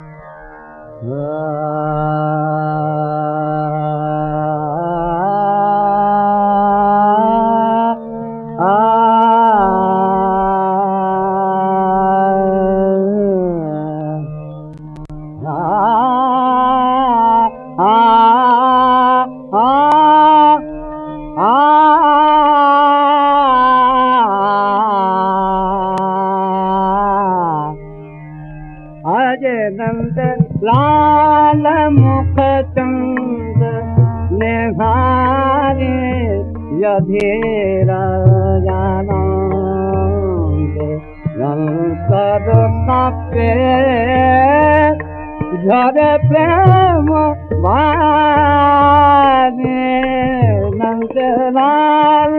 啊。नंद लाल मुख चंद निहारे यधेरा जाना कर कापे झर प्रेम बारे नंद लाल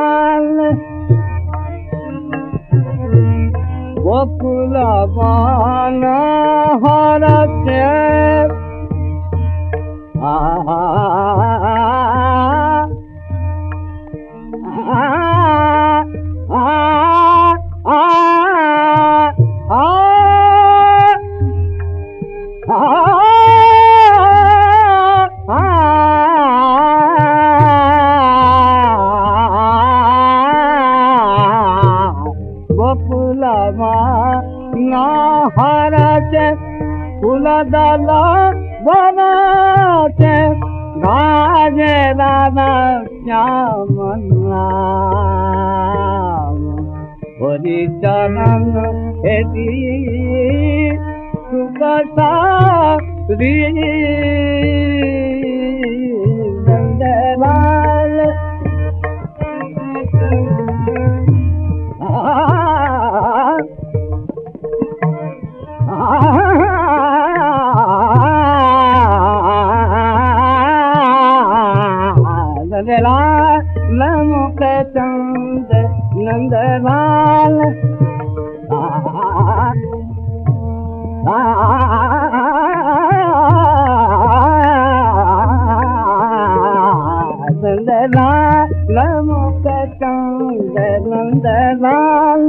हरते आ हर फुला चारि चर नंदलाल मुख चंद नंदलाल नंदलाल मुख चंद नंदलाल